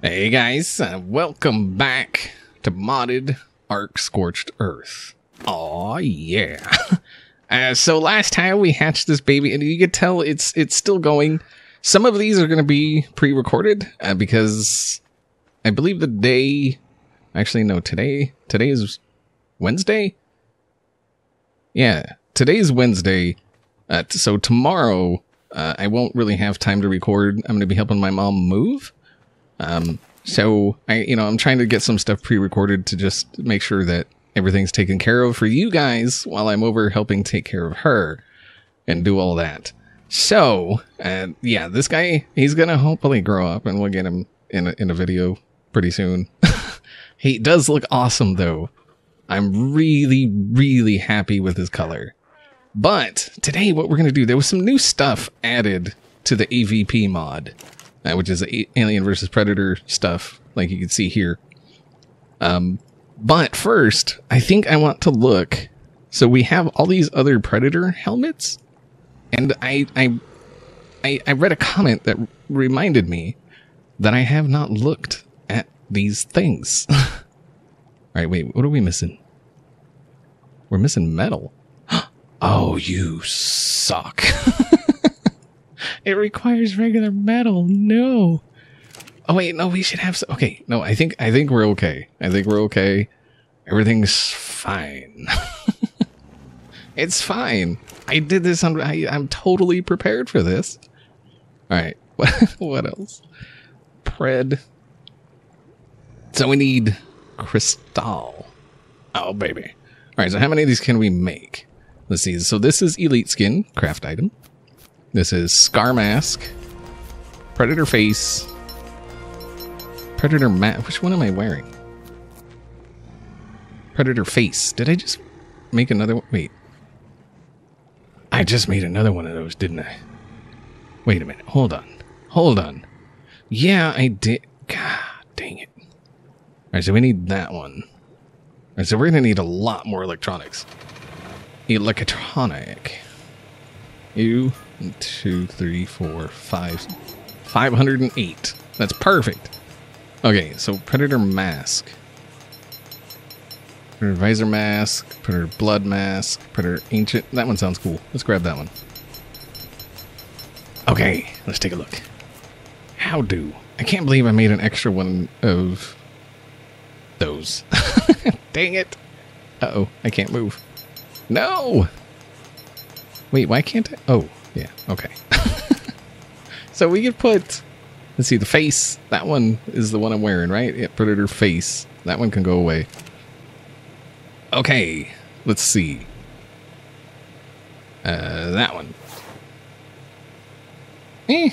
Hey guys, uh, welcome back to modded Ark Scorched Earth. Oh yeah. Uh, so last time we hatched this baby, and you could tell it's it's still going. Some of these are going to be pre-recorded uh, because I believe the day. Actually, no. Today today is Wednesday. Yeah, today's Wednesday. Uh, so tomorrow uh, I won't really have time to record. I'm going to be helping my mom move. Um, so I, you know, I'm trying to get some stuff pre-recorded to just make sure that everything's taken care of for you guys while I'm over helping take care of her and do all that. So, uh, yeah, this guy, he's gonna hopefully grow up and we'll get him in a, in a video pretty soon. he does look awesome though. I'm really, really happy with his color. But today, what we're gonna do, there was some new stuff added to the AVP mod, uh, which is Alien versus Predator stuff, like you can see here. Um, but first, I think I want to look. So we have all these other Predator helmets, and I I I, I read a comment that reminded me that I have not looked at these things. all right, wait, what are we missing? We're missing metal. Oh, you suck. it requires regular metal. No. Oh wait, no, we should have some. Okay, no, I think I think we're okay. I think we're okay. Everything's fine. it's fine. I did this on. I, I'm totally prepared for this. All right. What what else? Pred. So we need crystal. Oh baby. All right. So how many of these can we make? Let's see. So this is elite skin craft item. This is scar mask. Predator face. Predator mat. Which one am I wearing? Predator face. Did I just make another one? Wait. I just made another one of those, didn't I? Wait a minute. Hold on. Hold on. Yeah, I did. God dang it. Alright, so we need that one. Alright, so we're gonna need a lot more electronics. Electronic. You, two, three, four, five. 508. That's perfect. Okay, so Predator Mask. Predator Visor Mask, Predator Blood Mask, Predator Ancient. That one sounds cool. Let's grab that one. Okay, let's take a look. How do? I can't believe I made an extra one of those. Dang it. Uh oh, I can't move. No! Wait, why can't I? Oh, yeah, okay. so we could put Let's see, the face. That one is the one I'm wearing, right? Yeah, Predator face. That one can go away. Okay, let's see. Uh, that one. Eh,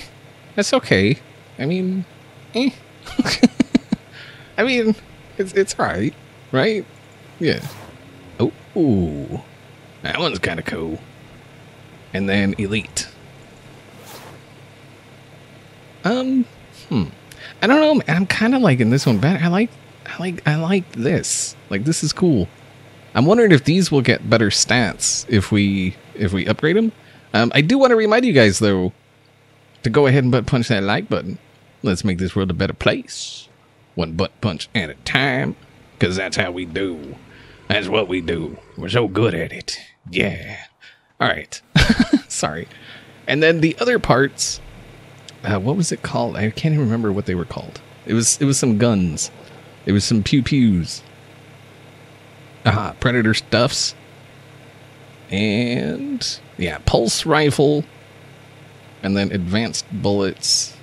that's okay. I mean, eh. I mean, it's it's right, right? Yeah. Oh, ooh, that one's kind of cool. And then elite. Um, hmm. I don't know. I'm kind of liking this one better. I like, I like, I like this. Like this is cool. I'm wondering if these will get better stats if we if we upgrade them. Um, I do want to remind you guys though to go ahead and butt punch that like button. Let's make this world a better place, one butt punch at a time, because that's how we do. That's what we do. We're so good at it. Yeah. All right. Sorry. And then the other parts uh, what was it called? I can't even remember what they were called. It was it was some guns. It was some pew pews. Aha, predator stuffs. And yeah, pulse rifle. And then advanced bullets.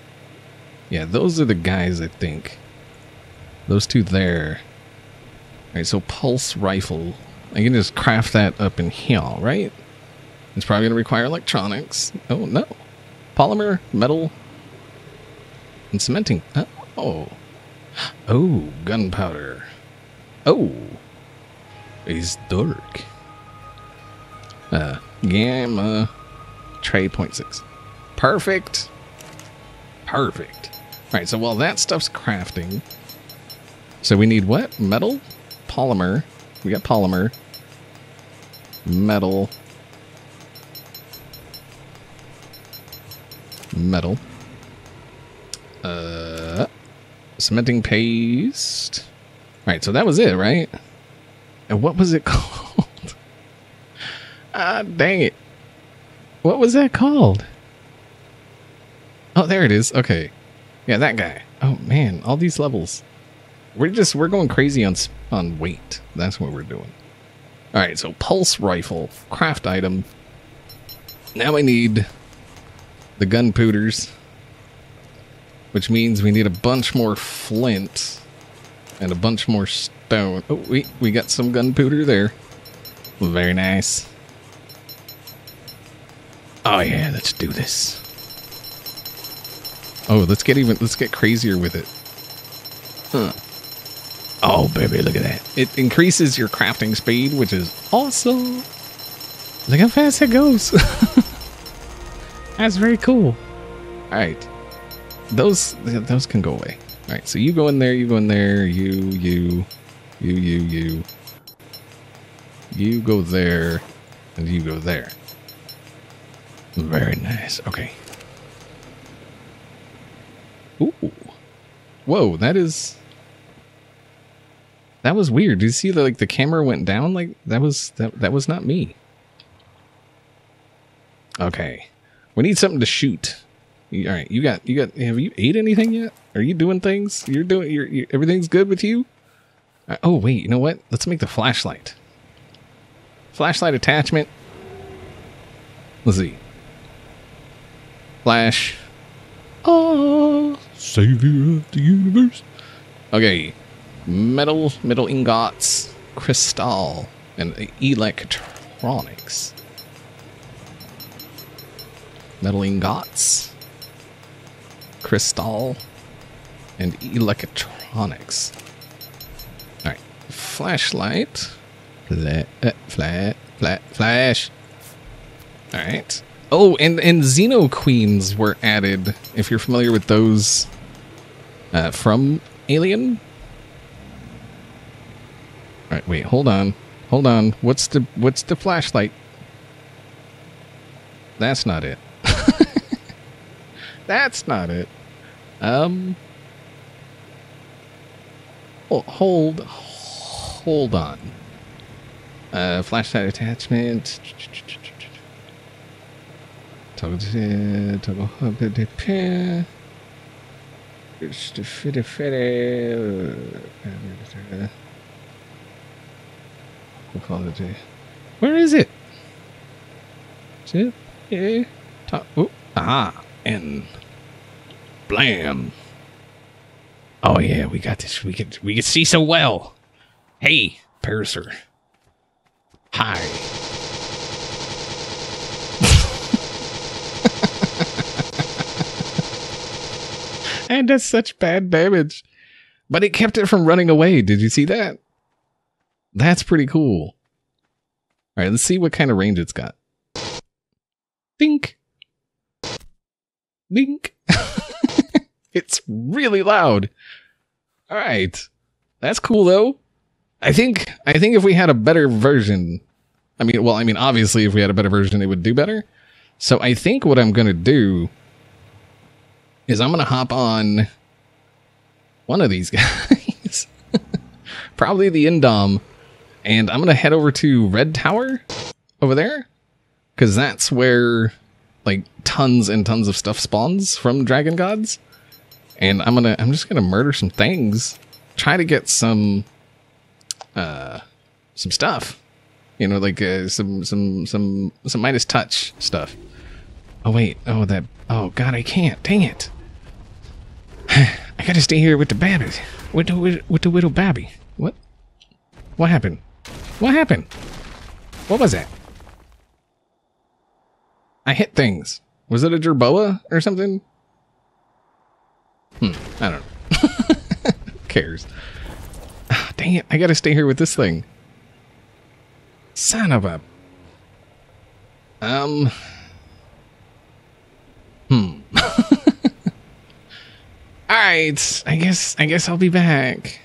Yeah, those are the guys I think. Those two there. Alright, so pulse rifle. I can just craft that up in here, right? It's probably gonna require electronics. Oh no. Polymer, metal, and cementing. Oh. Oh, gunpowder. Oh. He's dark. Uh, gamma tray point six. Perfect. Perfect. All right, so while that stuff's crafting, so we need what? Metal, polymer. We got polymer, metal, metal. Uh, cementing paste. Right, so that was it, right? And what was it called? ah, dang it. What was that called? Oh, there it is. Okay. Yeah, that guy. Oh man, all these levels. We're just we're going crazy on on weight. That's what we're doing. All right, so pulse rifle, craft item. Now we need the gunpooters, which means we need a bunch more flint and a bunch more stone. Oh, we we got some gunpowder there. Very nice. Oh yeah, let's do this. Oh, let's get even let's get crazier with it. Huh. Oh baby, look at that. It increases your crafting speed, which is awesome. Look how fast it goes. That's very cool. Alright. Those those can go away. Alright, so you go in there, you go in there, you, you, you, you, you. You go there, and you go there. Very nice. Okay. Ooh. Whoa, that is... That was weird. Do you see that like the camera went down? Like that was that that was not me. Okay. We need something to shoot. all right, you got you got have you ate anything yet? Are you doing things? You're doing you're, you're everything's good with you? Uh, oh wait, you know what? Let's make the flashlight. Flashlight attachment. Let's see. Flash. Oh, savior of the universe. Okay, metal, metal ingots, crystal, and electronics. Metal ingots, crystal, and electronics. Alright, flashlight. Flat, uh, flat, flat, flash. Alright. Oh, and and Xeno Queens were added. If you're familiar with those uh, from Alien. All right, wait, hold on, hold on. What's the what's the flashlight? That's not it. That's not it. Um. Hold, hold, hold on. Uh, flashlight attachment. Toggle to toggle hub repair. It's the fitty fitty. Quality. Where is it? Is it? Yeah. Top. Oh, ah, and blam. Oh yeah, we got this. We can we can see so well. Hey, Purser. Hi. and does such bad damage. But it kept it from running away. Did you see that? That's pretty cool. All right, let's see what kind of range it's got. Dink. Dink. it's really loud. All right. That's cool though. I think I think if we had a better version, I mean, well, I mean, obviously if we had a better version it would do better. So I think what I'm going to do is I'm going to hop on one of these guys. Probably the Indom. And I'm going to head over to Red Tower over there. Because that's where like tons and tons of stuff spawns from Dragon Gods. And I'm to, I'm just to murder some things. Try to get some, uh, some stuff. You know, like uh, some, some, some, some Midas touch stuff. Oh, wait. Oh, that, oh, God, I can't. Dang it. I gotta stay here with the babby. With the, with, with the little babby. What? What happened? What happened? What was that? I hit things. Was it a jerboa or something? Hmm, I don't know. Who cares? Ah, dang it, I gotta stay here with this thing. Son of a... Um... Hmm. Alright, I guess, I guess I'll be back.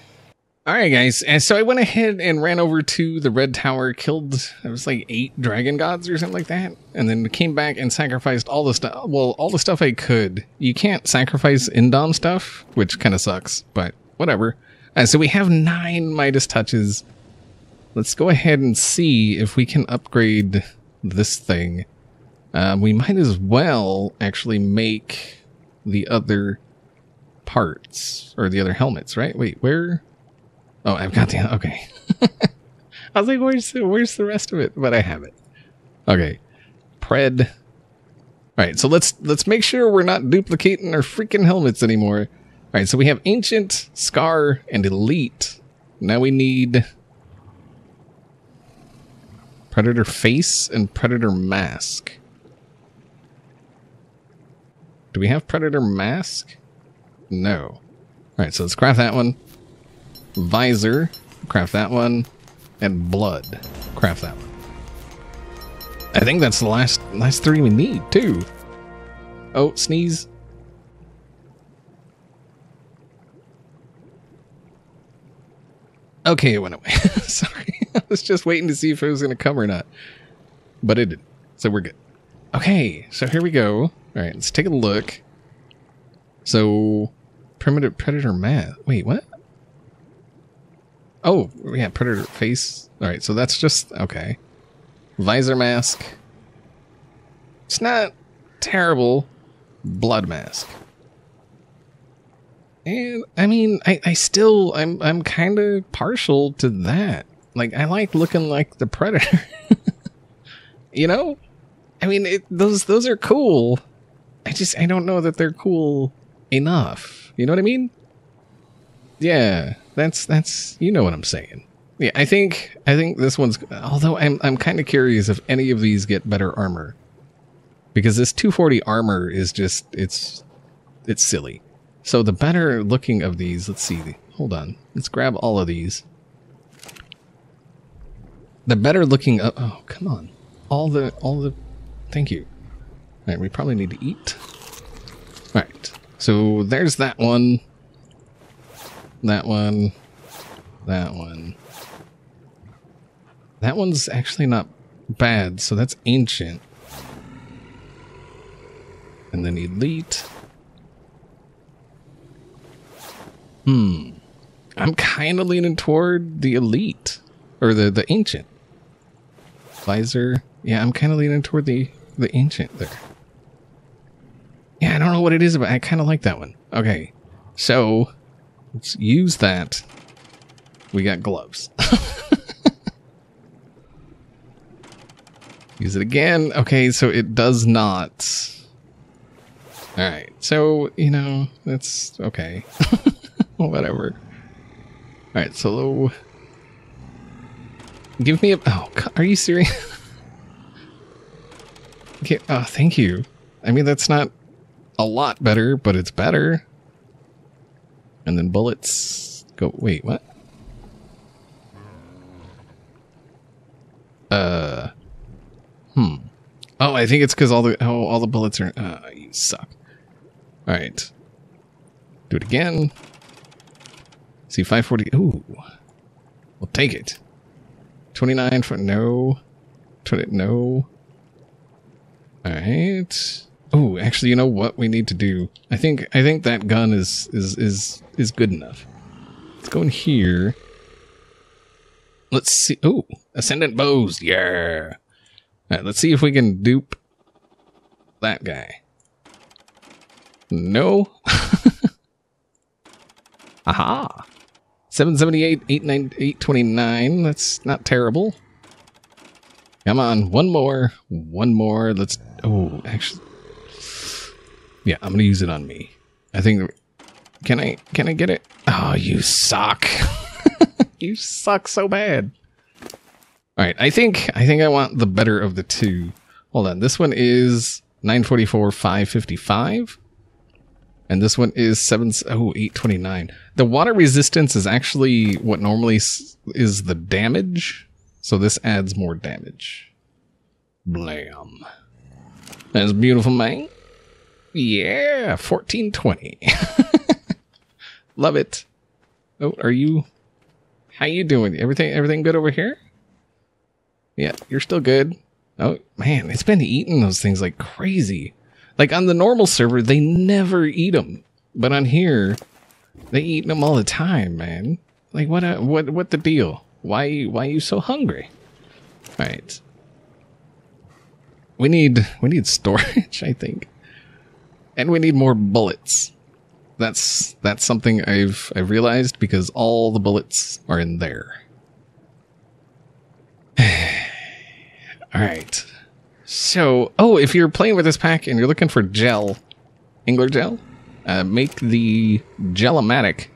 All right, guys. And so I went ahead and ran over to the Red Tower, killed, it was like eight dragon gods or something like that. And then came back and sacrificed all the stuff. Well, all the stuff I could. You can't sacrifice Indom stuff, which kind of sucks, but whatever. Uh, so we have nine Midas touches. Let's go ahead and see if we can upgrade this thing. Um, we might as well actually make the other parts or the other helmets, right? Wait, where? Oh, I've got the okay. I was like, where's the, where's the rest of it? But I have it. Okay, pred. All right, so let's let's make sure we're not duplicating our freaking helmets anymore. All right, so we have ancient, scar, and elite. Now we need predator face and predator mask. Do we have predator mask? No. All right, so let's craft that one visor, craft that one, and blood, craft that one. I think that's the last last three we need too. Oh, sneeze. Okay, it went away. Sorry, I was just waiting to see if it was going to come or not, but it did. So we're good. Okay, so here we go. All right, let's take a look. So, primitive predator math. Wait, what? Oh, yeah, predator face. All right, so that's just okay. Visor mask. It's not terrible. Blood mask. And I mean, I, I still I'm I'm kind of partial to that. Like I like looking like the predator. you know? I mean, it, those those are cool. I just I don't know that they're cool enough. You know what I mean? Yeah, that's that's you know what I'm saying. Yeah, I think I think this one's although I'm I'm kind of curious if any of these get better armor. Because this 240 armor is just it's it's silly. So the better looking of these, let's see. Hold on. Let's grab all of these. The better looking of, oh, come on. All the all the thank you. All right, we probably need to eat. All right. So there's that one. That one. That one. That one's actually not bad, so that's ancient. And then elite. Hmm. I'm kind of leaning toward the elite. Or the, the ancient. Visor. Yeah, I'm kind of leaning toward the, the ancient there. Yeah, I don't know what it is, but I kind of like that one. Okay. So, Let's use that. We got gloves. use it again. Okay, so it does not. Alright, so, you know, that's okay. Whatever. Alright, so... Give me a... Oh, are you serious? okay, oh, thank you. I mean, that's not a lot better, but it's better. And then bullets go. Wait, what? Uh. Hmm. Oh, I think it's because all the oh, all the bullets are. Uh, you suck. All right. Do it again. See, 540. Ooh. We'll take it. 29 for no. 20, no. All right. Oh, actually, you know what we need to do? I think I think that gun is is is is good enough. Let's go in here. Let's see. Oh, ascendant bows. Yeah. All right, let's see if we can dupe that guy. No. Aha. 778, 829. That's not terrible. Come on, one more. One more. Let's. Oh, actually. Yeah, I'm gonna use it on me. I think. Can I? Can I get it? Oh, you suck. you suck so bad. All right, I think I think I want the better of the two. Hold on, this one is 944 555 and this one is 7 oh 829. The water resistance is actually what normally is the damage, so this adds more damage. Blam. That's beautiful, man. Yeah, 1420. Love it. Oh, are you How you doing? Everything everything good over here? Yeah, you're still good. Oh man, it's been eating those things like crazy. Like on the normal server, they never eat them, but on here, they eat them all the time, man. Like what? Uh, what? What the deal? Why? Why are you so hungry? All right. We need we need storage, I think, and we need more bullets. That's that's something I've I've realized because all the bullets are in there. all right. So, oh, if you're playing with this pack and you're looking for gel, Angler gel, uh, make the Gelomatic,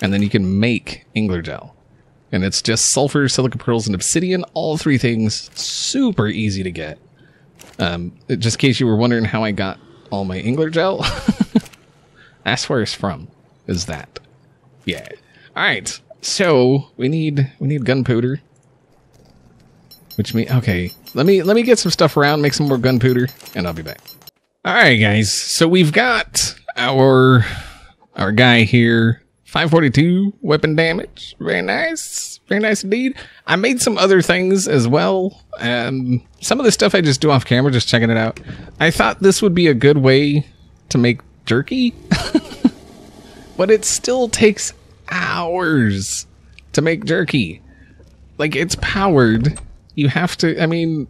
and then you can make Angler gel. And it's just sulfur, silica pearls, and obsidian. All three things super easy to get. Um, just in case you were wondering how I got all my Angler gel, that's where it's from. Is that? Yeah. All right. So we need we need gunpowder. Which means okay, let me let me get some stuff around, make some more gunpowder, and I'll be back. All right, guys. So we've got our our guy here, 542 weapon damage. Very nice, very nice indeed. I made some other things as well. Um, some of the stuff I just do off camera, just checking it out. I thought this would be a good way to make jerky, but it still takes hours to make jerky. Like it's powered you have to. I mean,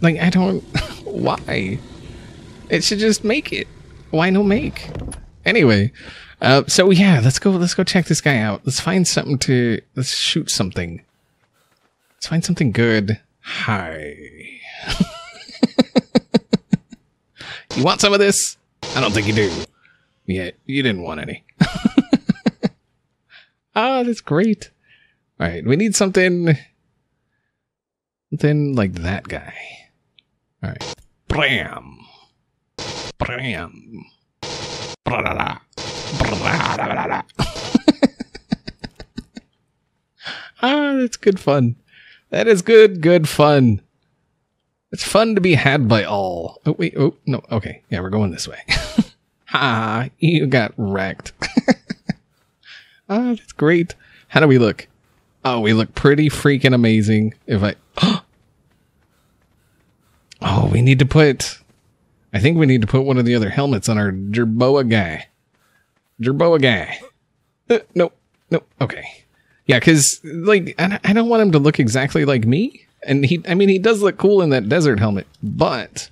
like I don't. why? It should just make it. Why no make? Anyway, uh, so yeah, let's go. Let's go check this guy out. Let's find something to. Let's shoot something. Let's find something good. Hi. you want some of this? I don't think you do. Yeah, you didn't want any. Ah, that's great. All right, we need something Something like that guy. All right. Bram. Bram. Ah, that's good fun. That is good, good fun. It's fun to be had by all. Oh, wait. Oh, no. Okay. Yeah, we're going this way. ha, you got wrecked. ah, that's great. How do we look? Oh, we look pretty freaking amazing. If I, oh, we need to put, I think we need to put one of the other helmets on our Jerboa guy. Jerboa guy. Uh, nope. Nope. Okay. Yeah, because like I don't want him to look exactly like me, and he, I mean, he does look cool in that desert helmet, but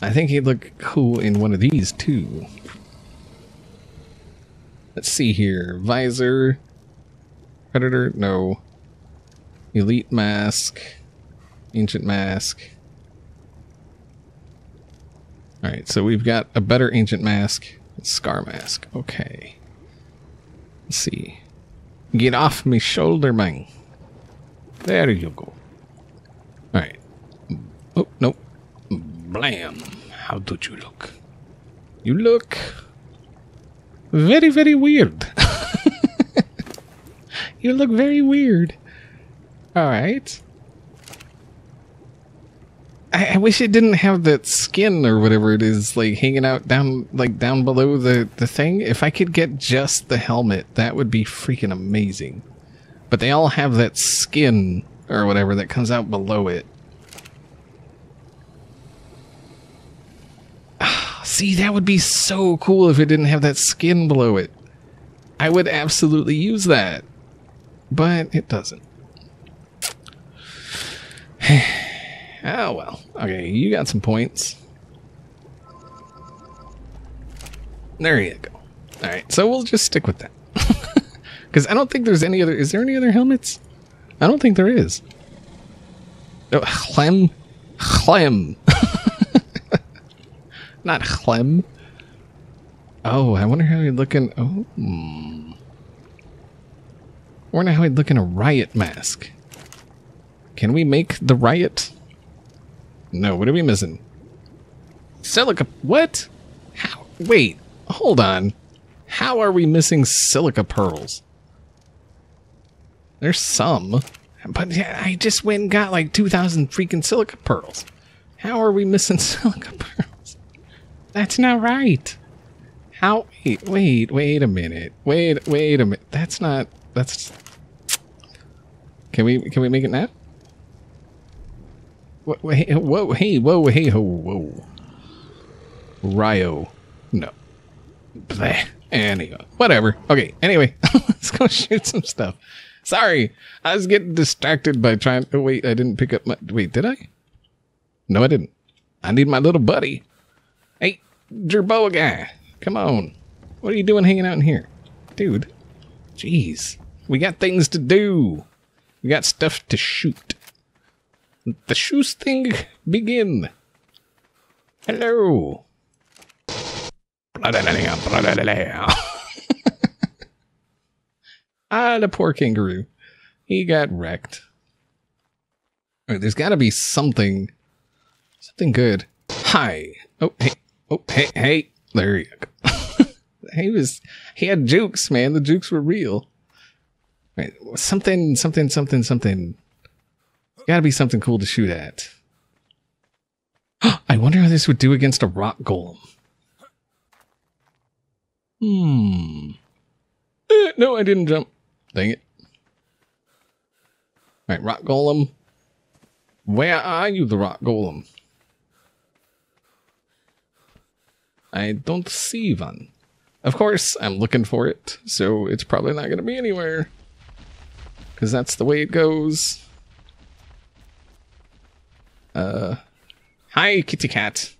I think he'd look cool in one of these too. Let's see here. Visor. Predator? No. Elite Mask. Ancient Mask. Alright, so we've got a better Ancient Mask. Scar Mask. Okay. Let's see. Get off me shoulder, man. There you go. Alright. Oh, nope. Blam. How do you look? You look very, very weird. You look very weird. Alright. I, I, wish it didn't have that skin or whatever it is, like hanging out down, like down below the, the thing. If I could get just the helmet, that would be freaking amazing. But they all have that skin or whatever that comes out below it. Ah, see, that would be so cool if it didn't have that skin below it. I would absolutely use that but it doesn't. oh well. Okay, you got some points. There you go. All right, so we'll just stick with that. Because I don't think there's any other. Is there any other helmets? I don't think there is. Oh, Chlem? Chlem. Not Chlem. Oh, I wonder how you're looking. Oh. Hmm. I wonder how he'd look in a riot mask. Can we make the riot? No, what are we missing? Silica. What? How? Wait, hold on. How are we missing silica pearls? There's some. But I just went and got like 2,000 freaking silica pearls. How are we missing silica pearls? That's not right. How? Wait, wait, wait a minute. Wait, wait a minute. That's not. That's Can we can we make it now? Whoa, hey, whoa, hey, ho, whoa. Ryo. No. Bleh. Anyway, whatever. Okay, anyway, let's go shoot some stuff. Sorry, I was getting distracted by trying. Oh, wait, I didn't pick up my. Wait, did I? No, I didn't. I need my little buddy. Hey, Jerboa guy, come on. What are you doing hanging out in here? Dude, jeez. We got things to do. We got stuff to shoot. The shoes thing begin. Hello. ah, the poor kangaroo. He got wrecked. Right, there's got to be something, something good. Hi. Oh, hey. Oh, hey, hey. There you go. he was, he had jukes, man. The jukes were real. Right, something, something, something, something. Got to be something cool to shoot at. I wonder how this would do against a rock golem. Hmm. Eh, no, I didn't jump. Dang it. All right, rock golem. Where are you, the rock golem? I don't see one. Of course, I'm looking for it, so it's probably not going to be anywhere. Because that's the way it goes. Uh, hi, kitty cat.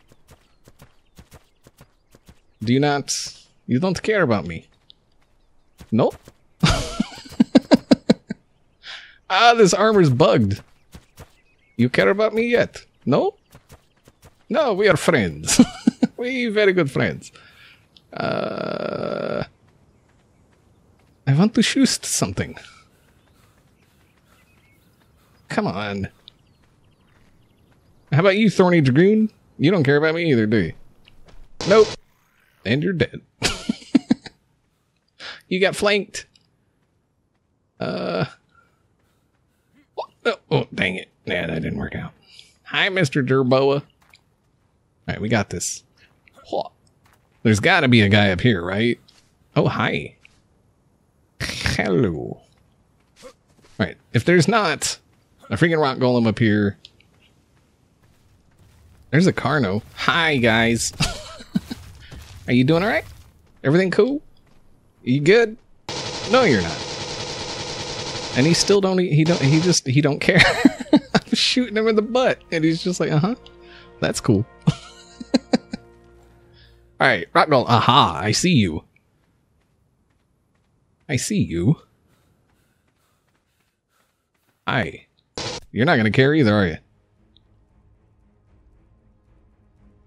Do you not... You don't care about me? Nope. ah, this armor's bugged. You care about me yet? No? No, we are friends. we very good friends. Uh, I want to shoot something. Come on. How about you, Thorny Dragoon? You don't care about me either, do you? Nope. And you're dead. you got flanked. Uh. Oh, oh, dang it. Yeah, that didn't work out. Hi, Mr. Jerboa. All right, we got this. There's got to be a guy up here, right? Oh, hi. Hello. All right, if there's not a freaking rock golem up here, there's a Carno. Hi, guys. Are you doing all right? Everything cool? You good? No, you're not. And he still don't. He don't. He just. He don't care. I'm shooting him in the butt, and he's just like, uh huh. That's cool. all right, Rockdoll. Aha! I see you. I see you. Hi. You're not gonna care either, are you?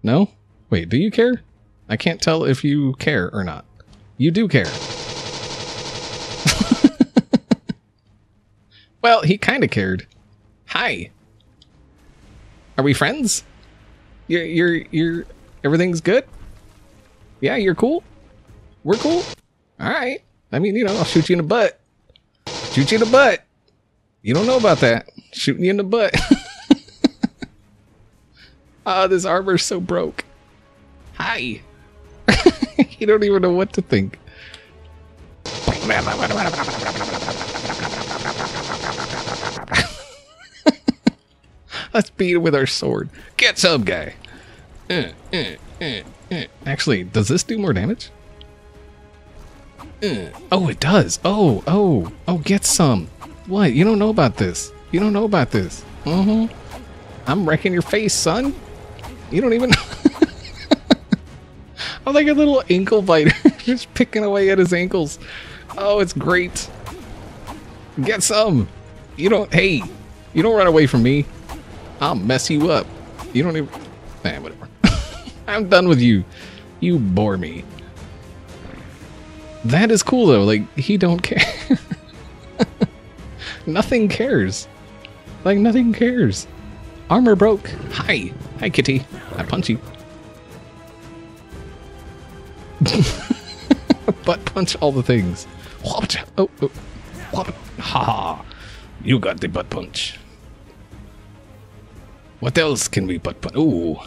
No? Wait, do you care? I can't tell if you care or not. You do care. well, he kind of cared. Hi. Are we friends? You're, you're, you're, everything's good? Yeah, you're cool? We're cool? Alright. I mean, you know, I'll shoot you in the butt. Shoot you in the butt. You don't know about that. Shooting you in the butt. Ah, this armor's so broke. Hi. you don't even know what to think. Let's beat him with our sword. Get some, guy. Uh, uh, uh, uh. Actually, does this do more damage? Uh. Oh, it does. Oh, oh, oh, get some. What? You don't know about this. You don't know about this. Uh-huh. I'm wrecking your face, son. You don't even. I'm like a little ankle biter, just picking away at his ankles. Oh, it's great. Get some. You don't. Hey, you don't run away from me. I'll mess you up. You don't even. Nah, whatever. I'm done with you. You bore me. That is cool though. Like he don't care. nothing cares. Like nothing cares. Armor broke. Hi. Hi, kitty. I punch you. Butt punch all the things. Oh, oh. Ha ha. You got the butt punch. What else can we butt punch? Ooh.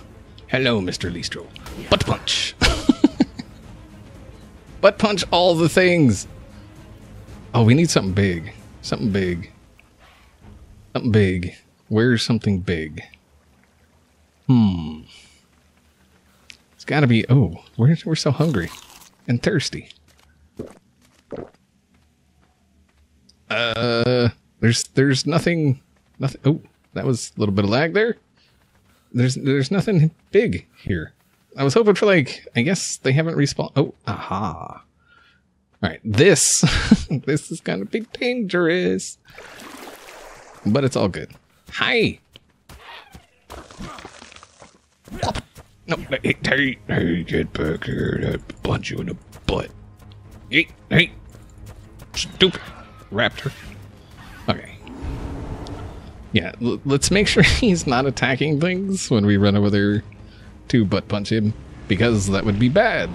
Hello, Mr. Lystro. Butt punch. butt punch all the things. Oh, we need something big. Something big. Something big. Where's something big? Hmm. It's got to be. Oh, we're we're so hungry and thirsty. Uh, there's there's nothing nothing. Oh, that was a little bit of lag there. There's there's nothing big here. I was hoping for like I guess they haven't respawned. Oh, aha. All right, this this is gonna be dangerous, but it's all good. Hi. No, hey, hey, hey, get back here! I punch you in the butt. Hey, hey, stupid raptor. Okay. Yeah, l- let's make sure he's not attacking things when we run over there to butt punch him, because that would be bad.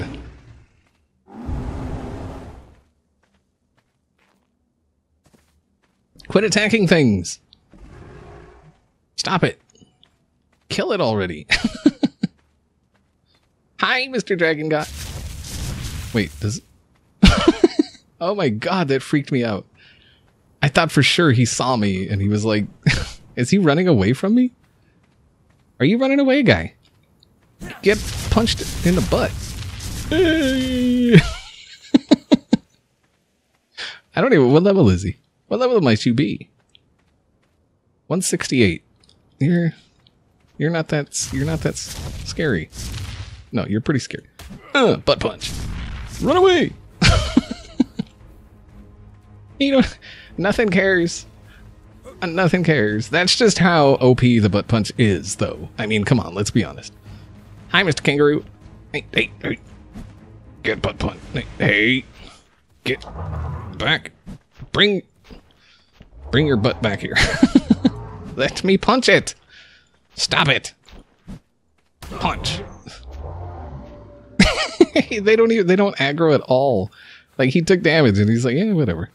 Quit attacking things. Stop it. Kill it already. Hi, Mr. Dragon God. Wait, does. oh my god, that freaked me out. I thought for sure he saw me and he was like, Is he running away from me? Are you running away, guy? Get punched in the butt. I don't even. What level is he? What level might you be? 168. You're you're not that you're not that scary. No, you're pretty scared. Uh, butt punch. Run away. you know, nothing cares. Uh, Nothing cares. That's just how OP the butt punch is, though. I mean, come on, let's be honest. Hi, Mr. Kangaroo. Hey, hey, hey. Get butt punch. Hey, hey. Get back. Bring bring your butt back here. Let me punch it. Stop it. Punch. they don't even they don't aggro at all. Like he took damage and he's like, yeah, whatever.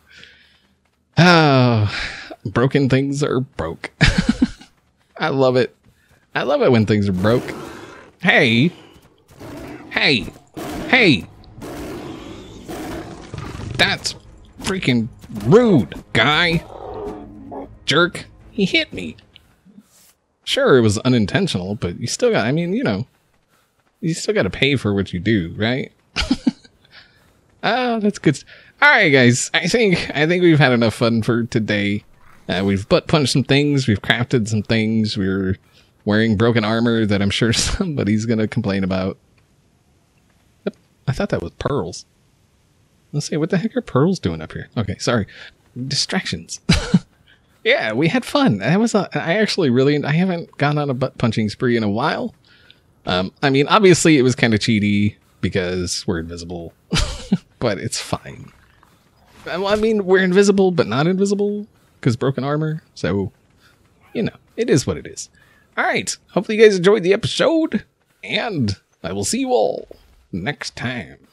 Oh, broken things are broke. I love it. I love it when things are broke. Hey. Hey. Hey. That's freaking rude, guy. Jerk. He hit me. Sure, it was unintentional, but you still got, I mean, you know, you still got to pay for what you do, right? Ah, that's good. All right, guys. I think I think we've had enough fun for today. Uh, we've butt punched some things. We've crafted some things. We're wearing broken armor that I'm sure somebody's gonna complain about. Yep, I thought that was pearls. Let's see, what the heck are pearls doing up here? Okay, sorry, distractions. yeah, we had fun. That was a, I actually really I haven't gone on a butt punching spree in a while. Um, I mean, obviously it was kind of cheaty because we're invisible, but it's fine. I mean, we're invisible, but not invisible because broken armor. So, you know, it is what it is. All right. Hopefully, you guys enjoyed the episode, and I will see you all next time.